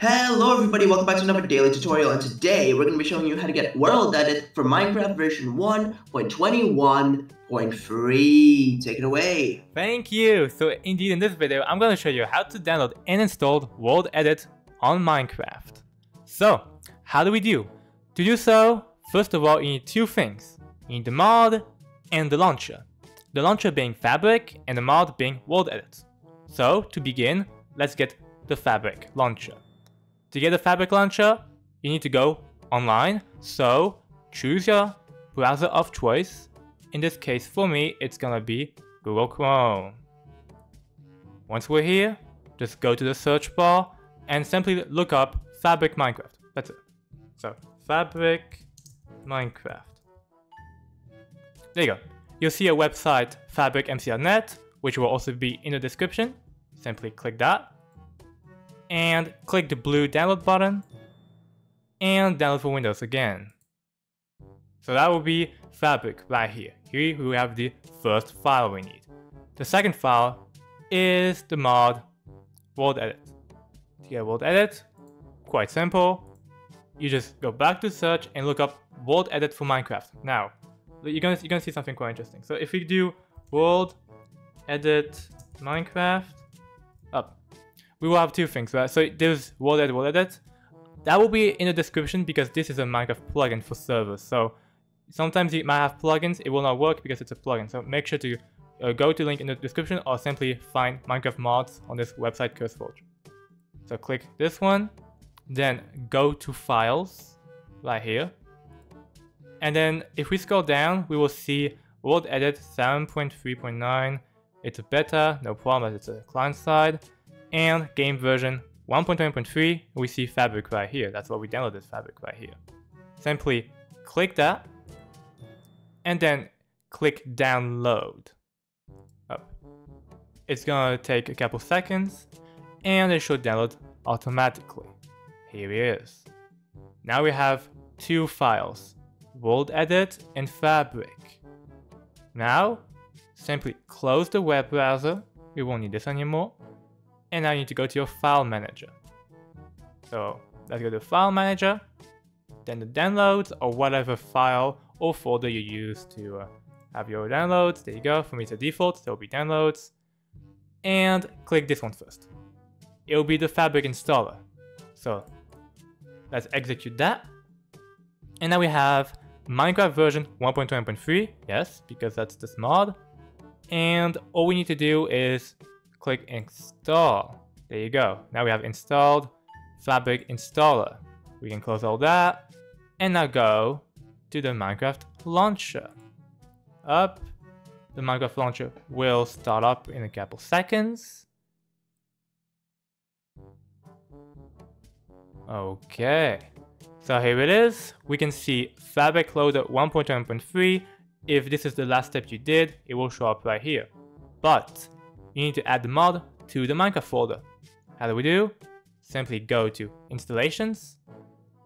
Hello everybody, welcome back to another daily tutorial and today we're going to be showing you how to get World Edit for Minecraft version 1.21.3. Take it away. Thank you! So indeed in this video I'm going to show you how to download and install World Edit on Minecraft. So, how do we do? To do so, first of all you need two things. You need the mod and the launcher. The launcher being Fabric and the mod being World Edit. So, to begin, let's get the Fabric launcher. To get the Fabric launcher, you need to go online, so choose your browser of choice. In this case for me, it's gonna be Google Chrome. Once we're here, just go to the search bar and simply look up Fabric Minecraft. That's it. So, Fabric Minecraft. There you go. You'll see a website, fabricmc.net, which will also be in the description. Simply click that and click the blue download button and download for Windows again. So that will be Fabric right here. Here we have the first file we need. The second file is the mod World Edit. To get World Edit, quite simple. You just go back to search and look up World Edit for Minecraft. Now, you're gonna, you're gonna see something quite interesting. So if we do World Edit Minecraft, up, we will have two things, right? So there's World Edit. That will be in the description because this is a Minecraft plugin for servers. So sometimes you might have plugins, it will not work because it's a plugin. So make sure to uh, go to link in the description or simply find Minecraft mods on this website CurseForge. So click this one, then go to files right here. And then if we scroll down, we will see World Edit 7.3.9. It's a beta, no problem, it's a client side and game version 1.1.3, we see Fabric right here. That's what we downloaded Fabric right here. Simply click that, and then click download. Up. It's gonna take a couple seconds, and it should download automatically. Here it is. Now we have two files, World Edit and Fabric. Now, simply close the web browser, we won't need this anymore, and now you need to go to your file manager. So let's go to file manager, then the downloads or whatever file or folder you use to uh, have your downloads. There you go, for me it's a default, so it'll be downloads. And click this one first. It'll be the Fabric installer. So let's execute that. And now we have Minecraft version 1.1.3, yes, because that's this mod. And all we need to do is click install. There you go. Now we have installed Fabric installer. We can close all that and now go to the Minecraft launcher. Up, the Minecraft launcher will start up in a couple seconds. Okay, so here it is. We can see Fabric Loader 1.1.3. If this is the last step you did, it will show up right here. But you need to add the mod to the Minecraft folder. How do we do? Simply go to installations,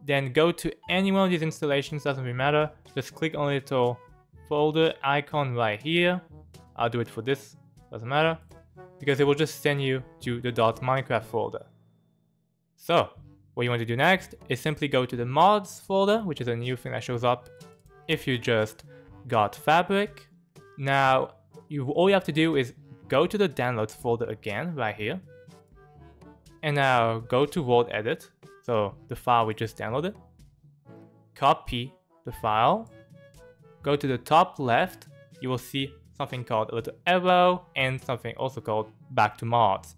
then go to any one of these installations, doesn't really matter, just click on the little folder icon right here. I'll do it for this, doesn't matter, because it will just send you to the .minecraft folder. So, what you want to do next is simply go to the mods folder, which is a new thing that shows up if you just got Fabric. Now, you all you have to do is go to the downloads folder again, right here. And now go to World Edit, so the file we just downloaded. Copy the file. Go to the top left, you will see something called a little arrow and something also called back to mods.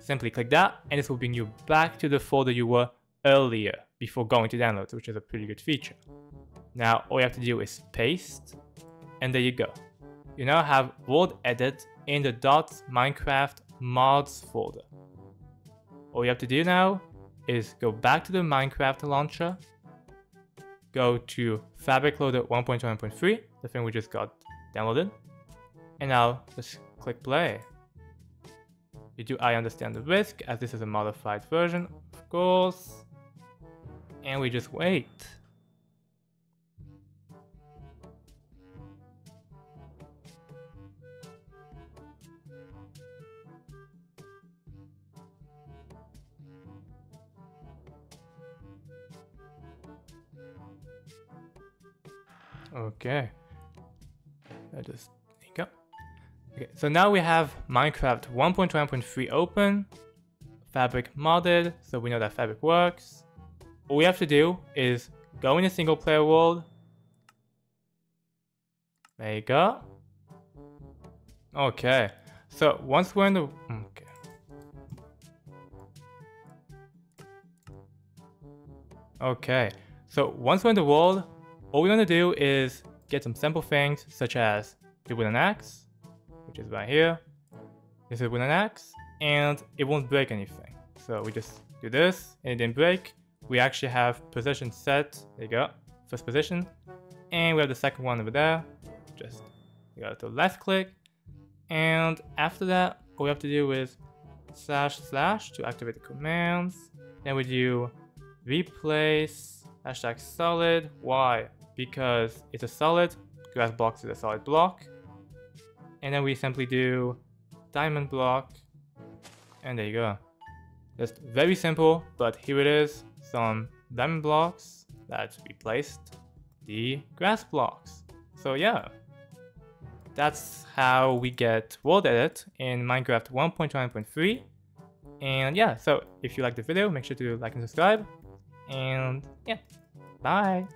Simply click that and this will bring you back to the folder you were earlier before going to downloads, which is a pretty good feature. Now all you have to do is paste and there you go. You now have World Edit in the .minecraft mods folder. All you have to do now is go back to the Minecraft launcher, go to Fabric Loader 1.1.3, the thing we just got downloaded, and now just click play. You do I understand the risk as this is a modified version, of course, and we just wait. Okay. I just you go. Okay, so now we have Minecraft 1.1.3 open, Fabric modded, so we know that Fabric works. All we have to do is go in a single player world. There you go. Okay, so once we're in the okay. Okay, so once we're in the world, all we want to do is get some simple things such as the an axe, which is right here. This is with an axe, and it won't break anything. So we just do this, and it didn't break. We actually have position set. There you go, first position, and we have the second one over there. Just you go to left click, and after that, all we have to do is slash slash to activate the commands. Then we do replace hashtag solid. Why? Because it's a solid, grass blocks is a solid block. And then we simply do diamond block. And there you go. Just very simple, but here it is. Some diamond blocks that replaced the grass blocks. So yeah, that's how we get world edit in Minecraft 1.1.3. And yeah, so if you like the video, make sure to like and subscribe. And yeah, bye.